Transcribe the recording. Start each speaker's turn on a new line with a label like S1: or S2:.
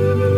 S1: you.